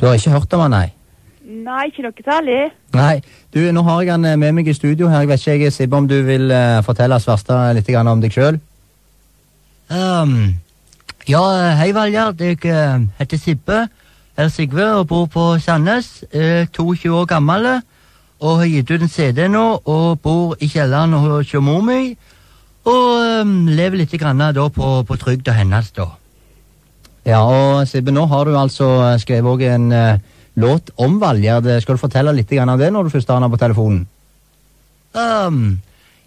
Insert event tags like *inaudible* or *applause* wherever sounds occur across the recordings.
Du har ikke hørt om han, nei? Nei, ikke noe særlig. Nei. Du, nå har jeg han eh, med meg i studio her. Jeg vet ikke, jeg, Sibbe, om du vil uh, fortelle Svarstad litt grann om deg sjøl? Um, ja, hei Valgjerd. Jeg uh, heter Sibbe, Er Sigve, og bor på Sandnes. Er 22 år gammel og har gitt ut en CD nå, og bor i kjelleren hos mor mi. Og um, lever litt grann da på, på trygda hennes, da. Ja, og Sibbe, nå har du altså eh, skrevet òg en uh, låt om Valgjerd. Skal du fortelle litt om det når du først har den på telefonen? Um,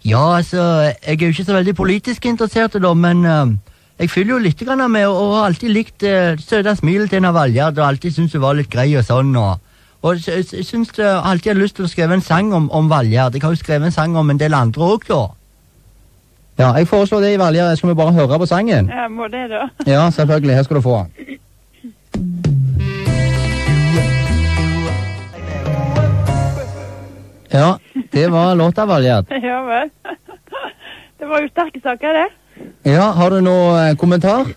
ja, altså, jeg er jo ikke så veldig politisk interessert, da, men um, jeg følger jo litt grann med, og, har alltid likt uh, søte smilet til Valgjerd, og alltid syntes hun var litt grei og sånn. og... Og jeg, jeg syns jeg alltid har lyst til å skrive en sang om, om Valgjerd. Jeg har jo skrevet en sang om en del andre òg, da. Ja, jeg foreslår det i Valgjerd. Skal vi bare høre på sangen? Ja, må det, da. *laughs* Ja, selvfølgelig. Her skal du få den. Ja, det var låta, Valgjerd. *laughs* Ja vel. *laughs* Det var jo sterke saker, det. Ja, har du noe eh, kommentar?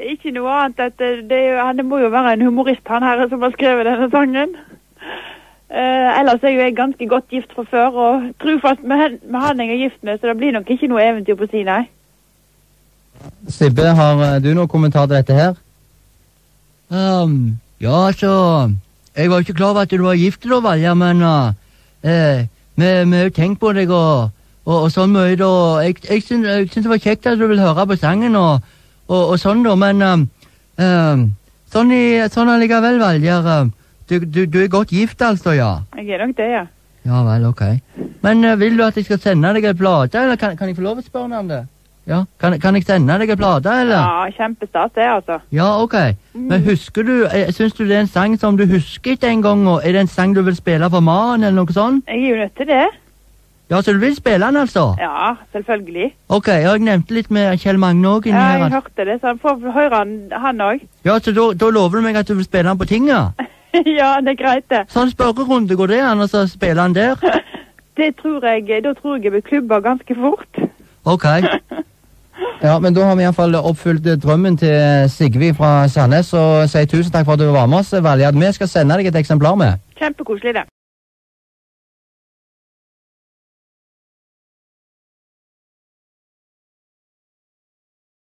Ikke noe annet at det, det, han må jo være en humorist, han her som har skrevet denne sangen. Eh, ellers er jo jeg ganske godt gift fra før, og trufast med, med han jeg er gift med, så det blir nok ikke noe eventyr på si, nei. Sibbe, har eh, du noen kommentar til dette her? Um, ja, altså Jeg var ikke klar over at du var gift, da, Valja, men uh, eh, vi har jo tenkt på deg og, og, og sånn mye, da. Jeg, jeg, syns, syns det var kjekt at du ville høre på sangen og, og, og sånn, da, men um, um, sånn, i, sånn allikevel, Du, du, du er godt gift, altså, ja? Jeg er nok det, ja. Ja vel, ok. Men uh, vil du at jeg skal sende deg en plate, eller kan, kan jeg få lov å spørre om det? Ja, kan, kan jeg sende deg en plate, eller? Ja, kjempestas det, altså. Ja, ok. Men husker du, eh, syns du det er en sang som du husker etter en gang, og er det en sang du vil spille for mannen, eller noe sånt? Jeg er jo nødt til det. Ja, så du vil spille den, altså? Ja, selvfølgelig. Ok, ja, jeg nevnte litt med Kjell Magne òg inni Ja, jeg altså. hørte det, så han får høre han, òg. Ja, så da, lover du meg at du vil spille den på tinget? *laughs* *laughs* ja, det er greit, det. Sånn spørrerunde, går det an, så spille den der? *laughs* Det tror jeg, Da tror jeg jeg blir klubba ganske fort. Ok. *laughs* Ja, men da har vi iallfall oppfylt eh, drømmen til Sigvi fra Sandnes, og sier tusen takk for at du var med oss, Valgjerd. Vi skal sende deg et eksemplar med. Kjempekoselig, det.